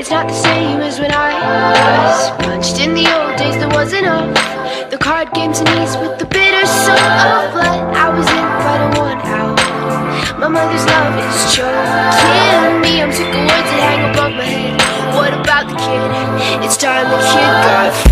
It's not the same as when I was punched in the old days. There wasn't enough. The card games and ease with the bitter soul of blood. I was in, but I won out. My mother's love is choking me. I'm sick of words that hang above my head. What about the kid? It's time the kid got.